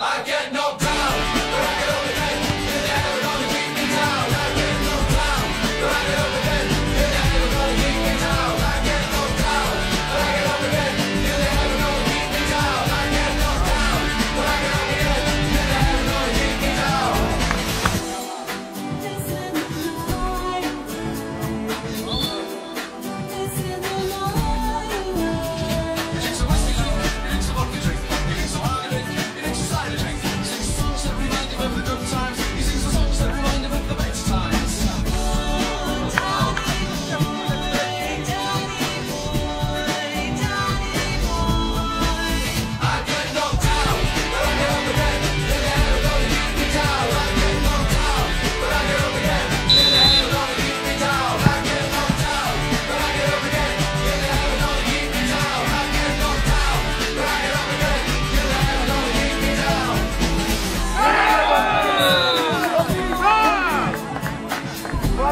I get no.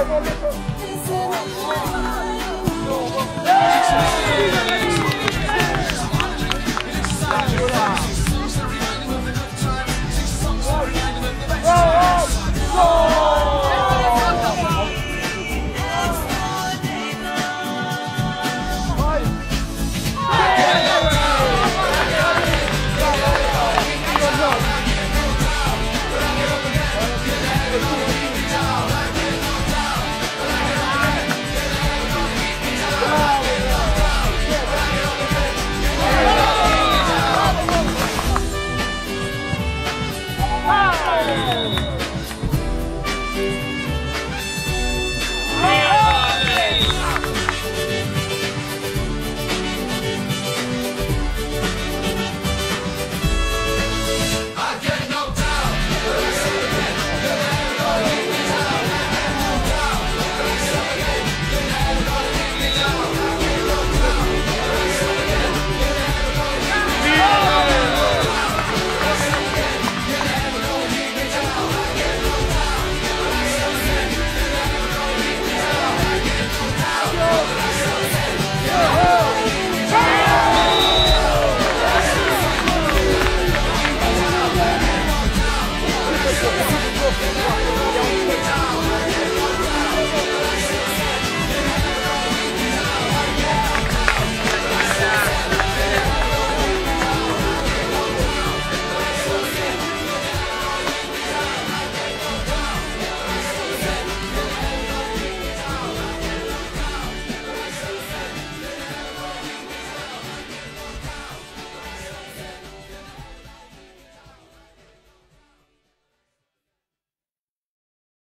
Go! Yes!